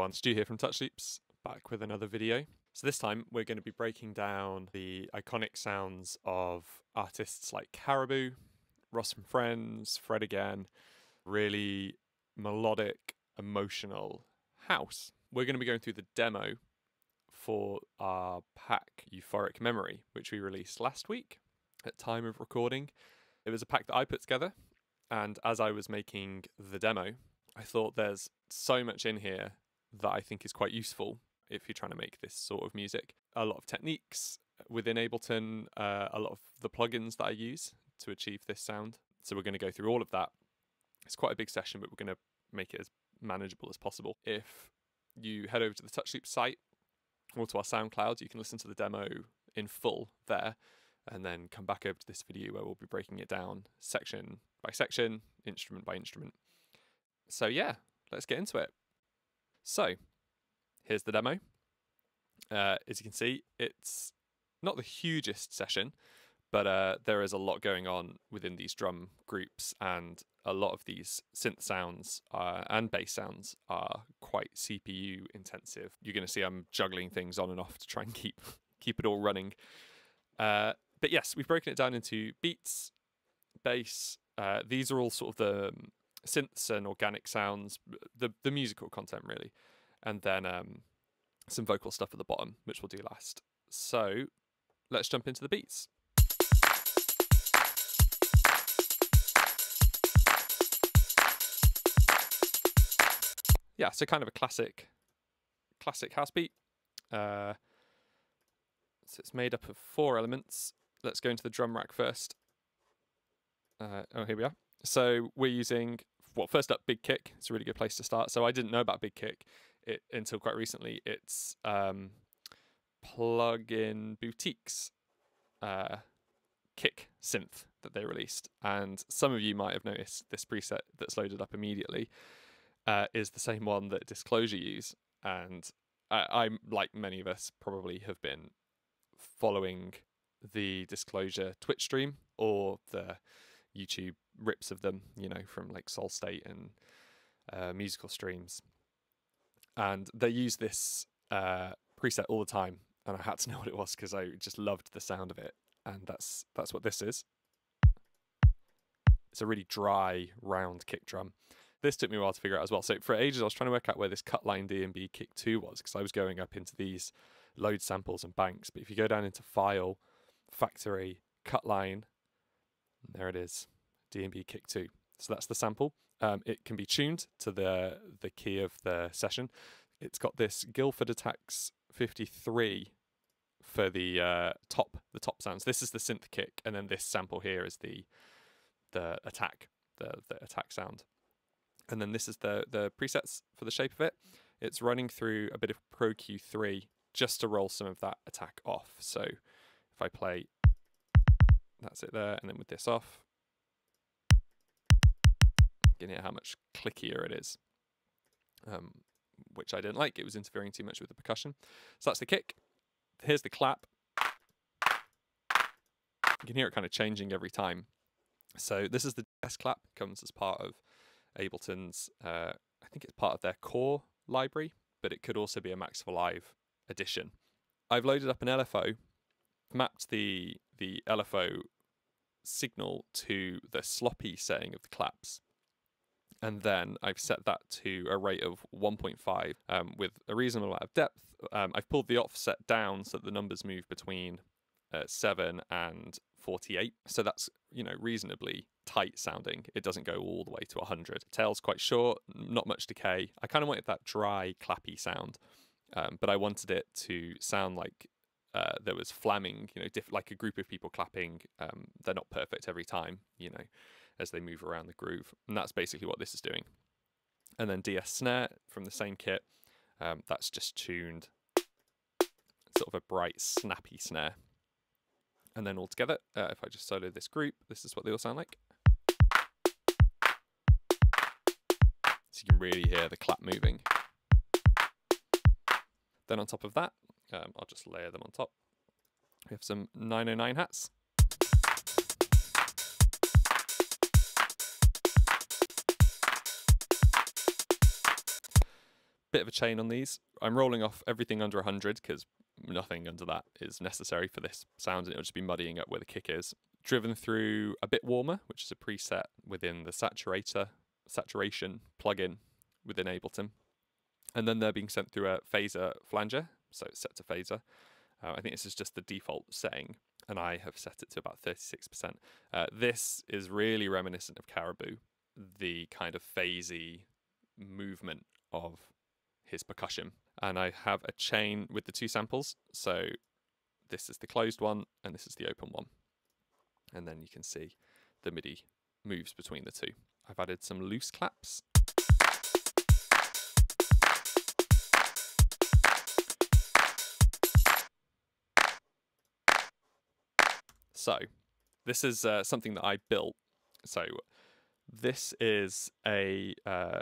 everyone, Stu here from Touch Loops, back with another video. So this time we're going to be breaking down the iconic sounds of artists like Caribou, Ross From Friends, Fred again, really melodic, emotional house. We're going to be going through the demo for our pack Euphoric Memory, which we released last week at time of recording. It was a pack that I put together, and as I was making the demo, I thought there's so much in here that I think is quite useful if you're trying to make this sort of music. A lot of techniques within Ableton, uh, a lot of the plugins that I use to achieve this sound. So we're going to go through all of that. It's quite a big session, but we're going to make it as manageable as possible. If you head over to the TouchLoop site or to our SoundCloud, you can listen to the demo in full there and then come back over to this video where we'll be breaking it down section by section, instrument by instrument. So yeah, let's get into it. So here's the demo. Uh, as you can see, it's not the hugest session, but uh, there is a lot going on within these drum groups, and a lot of these synth sounds uh, and bass sounds are quite CPU intensive. You're going to see I'm juggling things on and off to try and keep keep it all running. Uh, but yes, we've broken it down into beats, bass. Uh, these are all sort of the um, synths and organic sounds, the the musical content really, and then um, some vocal stuff at the bottom, which we'll do last. So let's jump into the beats. Yeah, so kind of a classic, classic house beat. Uh, so it's made up of four elements. Let's go into the drum rack first. Uh, oh, here we are. So we're using, well, first up, Big Kick. It's a really good place to start. So I didn't know about Big Kick it, until quite recently. It's um, Plugin Boutique's uh, kick synth that they released, and some of you might have noticed this preset that's loaded up immediately uh, is the same one that Disclosure use, and I, I'm like many of us probably have been following the Disclosure Twitch stream or the YouTube rips of them, you know, from like Soul State and uh, musical streams. And they use this uh, preset all the time, and I had to know what it was because I just loved the sound of it, and that's that's what this is. It's a really dry, round kick drum. This took me a while to figure out as well. So for ages, I was trying to work out where this Cutline DnB kick two was because I was going up into these load samples and banks. But if you go down into File, Factory, Cutline, there it is, DnB Kick 2. So that's the sample. Um, it can be tuned to the the key of the session. It's got this Guildford Attacks 53 for the uh, top the top sounds. This is the synth kick, and then this sample here is the the attack the the attack sound. And then this is the the presets for the shape of it. It's running through a bit of Pro Q3 just to roll some of that attack off. So if I play that's it there. And then with this off, getting at how much clickier it is, um, which I didn't like. It was interfering too much with the percussion. So that's the kick. Here's the clap. You can hear it kind of changing every time. So this is the S clap. Comes as part of Ableton's. Uh, I think it's part of their core library, but it could also be a Max for Live edition. I've loaded up an LFO mapped the the LFO signal to the sloppy setting of the claps. And then I've set that to a rate of 1.5 um, with a reasonable amount of depth. Um, I've pulled the offset down so that the numbers move between uh, 7 and 48. So that's, you know, reasonably tight sounding. It doesn't go all the way to 100. Tail's quite short, not much decay. I kind of wanted that dry, clappy sound, um, but I wanted it to sound like uh, there was flamming, you know, diff- like a group of people clapping. Um, they're not perfect every time, you know, as they move around the groove. And that's basically what this is doing. And then DS snare from the same kit, um, that's just tuned sort of a bright, snappy snare. And then all together, uh, if I just solo this group, this is what they all sound like. So you can really hear the clap moving. Then on top of that, um, I'll just layer them on top. We have some 909 hats. Bit of a chain on these. I'm rolling off everything under 100 because nothing under that is necessary for this sound and it'll just be muddying up where the kick is. Driven through a bit warmer, which is a preset within the saturator, saturation plugin within Ableton. And then they're being sent through a phaser flanger, so it's set to phaser. Uh, I think this is just the default setting, and I have set it to about 36%. Uh, this is really reminiscent of Caribou, the kind of phasey movement of his percussion. And I have a chain with the two samples. So this is the closed one and this is the open one. And then you can see the MIDI moves between the two. I've added some loose claps. So this is uh, something that I built. So this is a uh,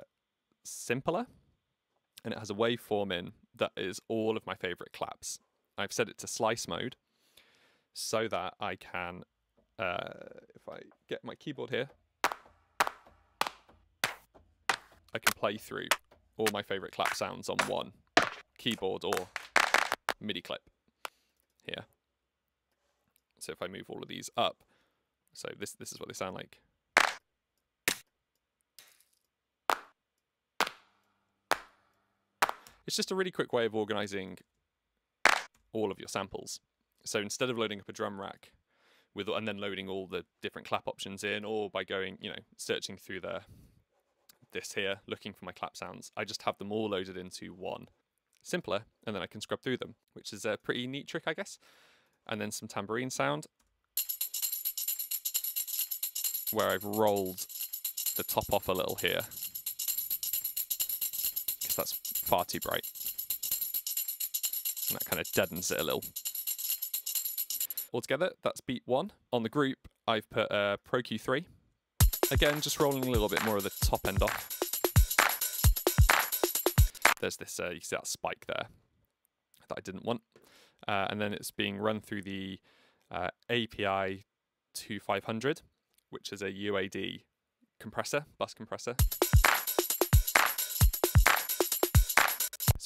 simpler and it has a waveform in that is all of my favorite claps. I've set it to slice mode so that I can, uh, if I get my keyboard here, I can play through all my favorite clap sounds on one keyboard or MIDI clip here. So if I move all of these up, so this this is what they sound like. It's just a really quick way of organizing all of your samples. So instead of loading up a drum rack with and then loading all the different clap options in, or by going, you know, searching through the this here, looking for my clap sounds, I just have them all loaded into one. Simpler, and then I can scrub through them, which is a pretty neat trick, I guess. And then some tambourine sound, where I've rolled the top off a little here far too bright. And that kind of deadens it a little. Altogether, that's beat one. On the group, I've put uh, Pro Q3. Again, just rolling a little bit more of the top end off. There's this, uh, you see that spike there that I didn't want. Uh, and then it's being run through the uh, API 2500, which is a UAD compressor, bus compressor.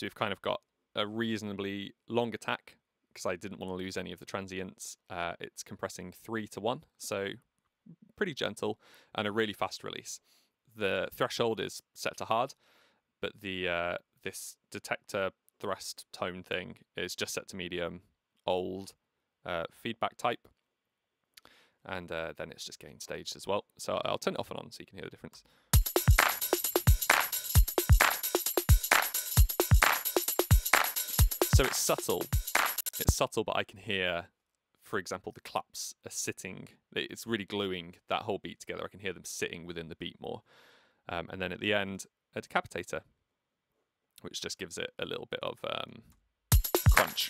We've kind of got a reasonably long attack because I didn't want to lose any of the transients. Uh, it's compressing three to one, so pretty gentle and a really fast release. The threshold is set to hard, but the uh, this detector thrust tone thing is just set to medium, old uh, feedback type, and uh, then it's just getting staged as well. So I'll turn it off and on so you can hear the difference. So it's subtle. It's subtle, but I can hear, for example, the claps are sitting. It's really gluing that whole beat together. I can hear them sitting within the beat more. Um, and then at the end, a decapitator, which just gives it a little bit of um, crunch.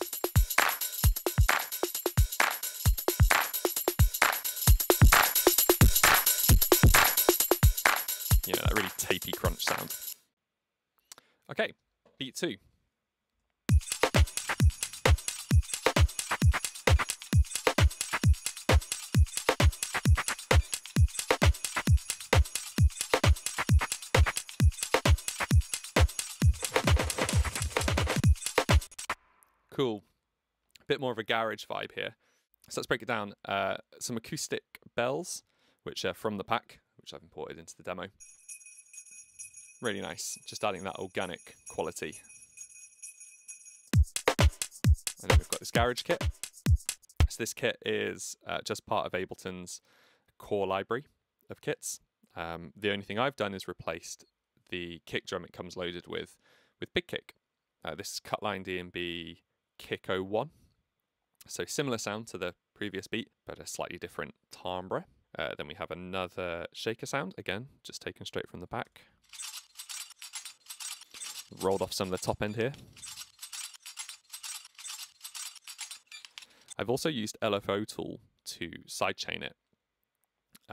You know, that really tapey crunch sound. Okay, beat two. Cool. A bit more of a garage vibe here. So let's break it down. Uh, some acoustic bells, which are from the pack, which I've imported into the demo. Really nice, just adding that organic quality. And then we've got this garage kit. So this kit is uh, just part of Ableton's core library of kits. Um, the only thing I've done is replaced the kick drum it comes loaded with with Big Kick. Uh, this is Cutline DnB Kick 01. So similar sound to the previous beat, but a slightly different timbre. Uh, then we have another shaker sound, again, just taken straight from the back. Rolled off some of the top end here. I've also used LFO tool to sidechain it.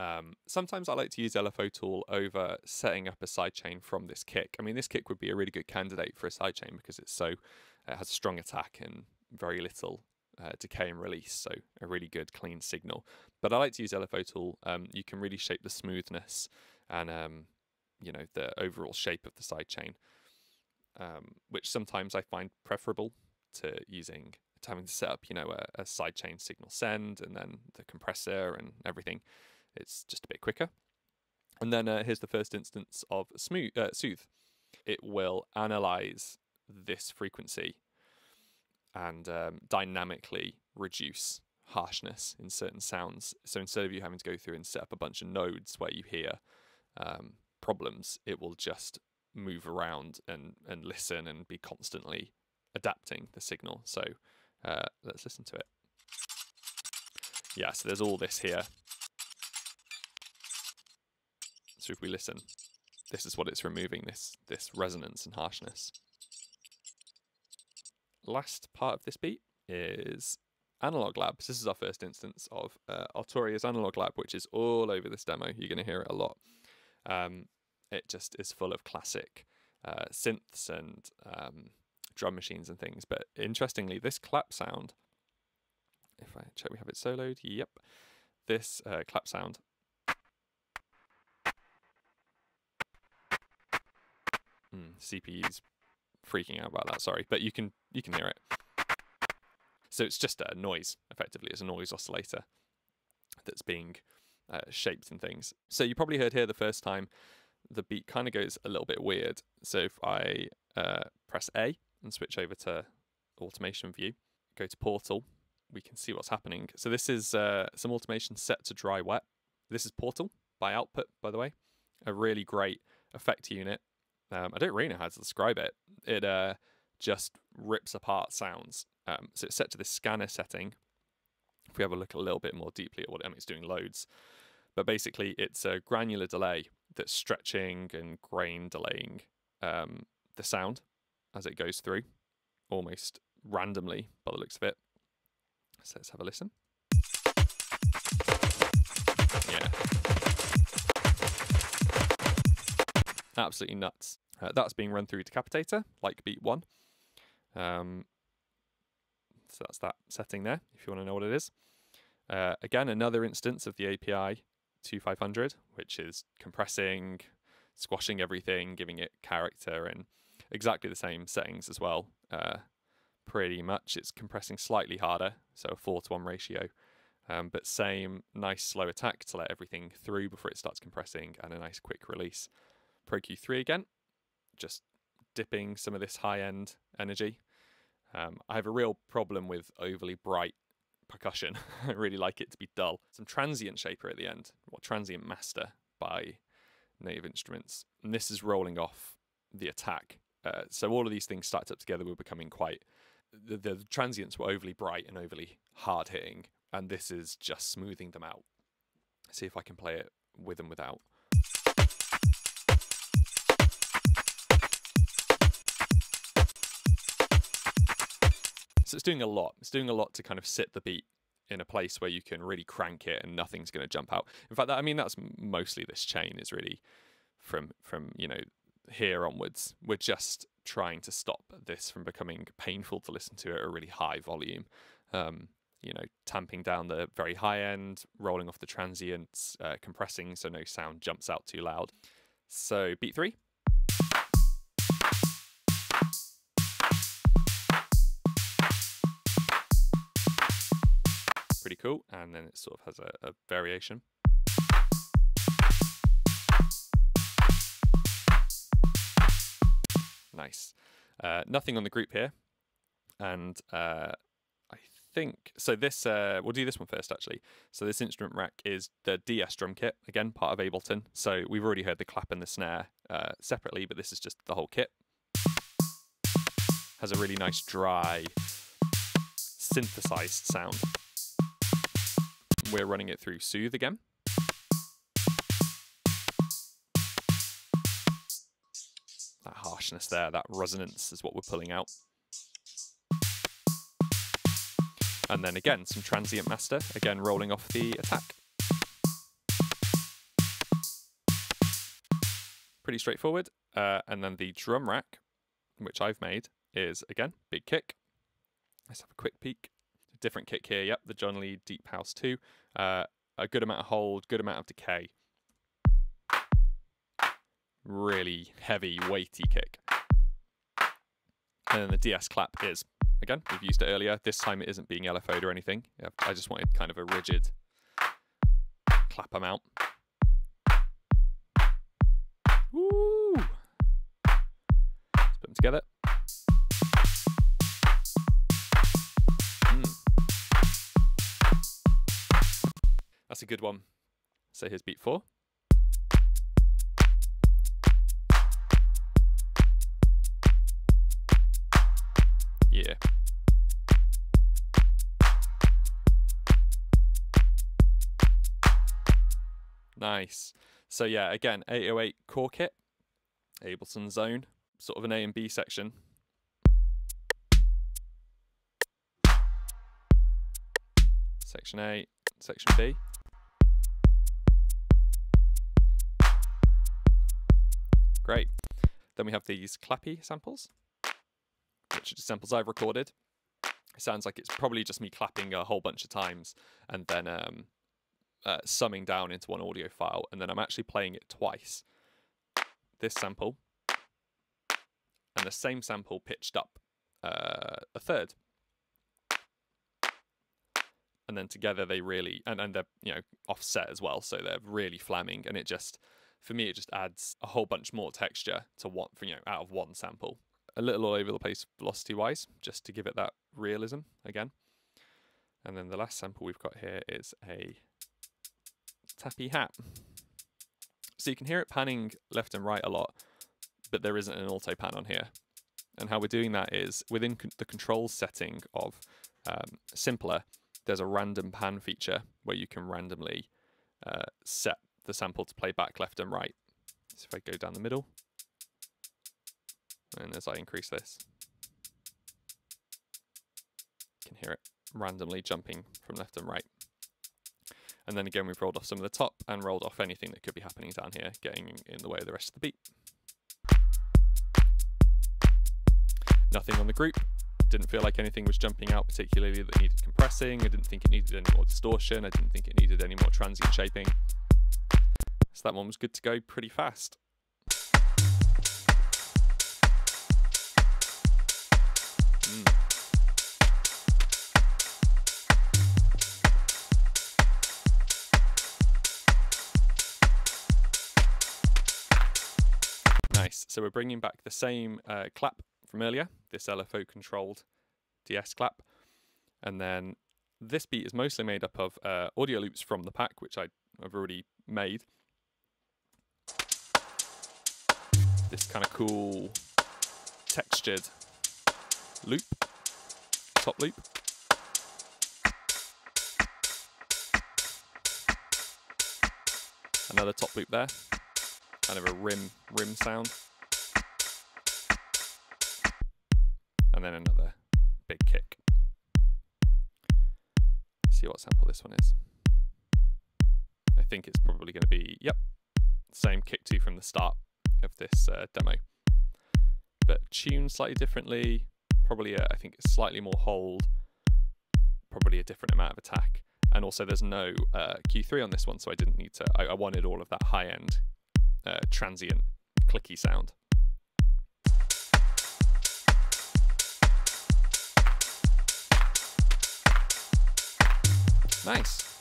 Um, sometimes I like to use LFO tool over setting up a sidechain from this kick. I mean, this kick would be a really good candidate for a sidechain because it's so it has a strong attack and very little uh, decay and release, so a really good clean signal. But I like to use LFO tool. Um, you can really shape the smoothness and um, you know the overall shape of the sidechain, um, which sometimes I find preferable to using to having to set up, you know, a, a sidechain signal send and then the compressor and everything. It's just a bit quicker. And then uh, here's the first instance of smooth, uh, Soothe. It will analyze this frequency and um, dynamically reduce harshness in certain sounds. So instead of you having to go through and set up a bunch of nodes where you hear um, problems, it will just move around and, and listen and be constantly adapting the signal. So uh, let's listen to it. Yeah, so there's all this here. So if we listen, this is what it's removing, this, this resonance and harshness. Last part of this beat is Analog Labs. This is our first instance of uh, Arturia's Analog Lab, which is all over this demo. You're going to hear it a lot. Um, it just is full of classic uh, synths and um, drum machines and things. But interestingly, this clap sound, if I check we have it soloed, yep, this uh, clap sound. Mm, CPU's freaking out about that. Sorry, but you can you can hear it. So it's just a noise, effectively. It's a noise oscillator that's being uh, shaped and things. So you probably heard here the first time the beat kind of goes a little bit weird. So if I uh, press A and switch over to automation view, go to portal, we can see what's happening. So this is uh, some automation set to dry wet. This is portal by output, by the way, a really great effect unit. Um, I don't really know how to describe it. It uh, just rips apart sounds. Um, so it's set to this scanner setting. If we have a look a little bit more deeply at what I mean, it's doing loads. But basically, it's a granular delay that's stretching and grain delaying um, the sound as it goes through, almost randomly by the looks of it. So let's have a listen. Yeah. Absolutely nuts. Uh, that's being run through Decapitator, like beat one. Um, so that's that setting there, if you want to know what it is. Uh, again, another instance of the API 2500, which is compressing, squashing everything, giving it character, and exactly the same settings as well. Uh, pretty much, it's compressing slightly harder, so a 4 to 1 ratio, um, but same nice slow attack to let everything through before it starts compressing, and a nice quick release. Pro Q3 again, just dipping some of this high end energy. Um, I have a real problem with overly bright percussion. I really like it to be dull. Some transient shaper at the end, or transient master by Native Instruments. And this is rolling off the attack. Uh, so all of these things stacked up together were becoming quite. The, the transients were overly bright and overly hard hitting, and this is just smoothing them out. See if I can play it with and without. So it's doing a lot. It's doing a lot to kind of sit the beat in a place where you can really crank it and nothing's going to jump out. In fact, that, I mean that's mostly this chain is really from from you know here onwards. We're just trying to stop this from becoming painful to listen to at a really high volume. Um, you know, tamping down the very high end, rolling off the transients, uh, compressing so no sound jumps out too loud. So beat three. Cool. And then it sort of has a, a variation. Nice. Uh, nothing on the group here. And uh, I think, so this, uh, we'll do this one first actually. So this instrument rack is the DS drum kit, again, part of Ableton. So we've already heard the clap and the snare uh, separately, but this is just the whole kit. Has a really nice dry synthesized sound we're running it through Soothe again. That harshness there, that resonance is what we're pulling out. And then again, some transient master, again rolling off the attack. Pretty straightforward. Uh, and then the drum rack, which I've made, is again, big kick. Let's have a quick peek different kick here. Yep, the John Lee Deep House 2. Uh, a good amount of hold, good amount of decay. Really heavy, weighty kick. And then the DS clap is, again, we've used it earlier. This time it isn't being LFO'd or anything. I just wanted kind of a rigid clap amount. Woo! Let's put them together. That's a good one. So here's beat four. Yeah. Nice. So yeah, again, 808 core kit, Ableton's own, sort of an A and B section. Section A, section B. Great. Then we have these clappy samples which are samples I've recorded. It sounds like it's probably just me clapping a whole bunch of times and then um, uh, summing down into one audio file, and then I'm actually playing it twice. This sample and the same sample pitched up uh, a third. And then together they really, and, and they're, you know, offset as well, so they're really flamming, and it just, for me, it just adds a whole bunch more texture to one, you know, out of one sample a little all over the place velocity wise, just to give it that realism again. And then the last sample we've got here is a tappy hat. So you can hear it panning left and right a lot, but there isn't an auto pan on here. And how we're doing that is within con the controls setting of um, Simpler, there's a random pan feature where you can randomly uh, set the sample to play back left and right. So if I go down the middle, and as I increase this, you can hear it randomly jumping from left and right. And then again, we've rolled off some of the top and rolled off anything that could be happening down here, getting in the way of the rest of the beat. Nothing on the group. Didn't feel like anything was jumping out particularly that needed compressing. I didn't think it needed any more distortion. I didn't think it needed any more transient shaping. So that one was good to go pretty fast. Nice. So we're bringing back the same uh, clap from earlier, this LFO controlled DS clap. And then this beat is mostly made up of uh, audio loops from the pack, which I, I've already made. This kind of cool textured loop, top loop. Another top loop there, kind of a rim rim sound. And then another big kick. see what sample this one is. I think it's probably going to be, yep, same kick two from the start of this uh, demo but tuned slightly differently. Probably, a, I think, slightly more hold. Probably a different amount of attack. And also, there's no uh, Q3 on this one, so I didn't need to. I, I wanted all of that high end, uh, transient, clicky sound. Nice.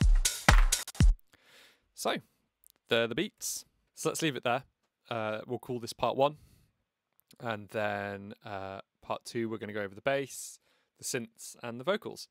So, there the beats. So let's leave it there. Uh, we'll call this part one. And then uh, part two, we're going to go over the bass, the synths, and the vocals.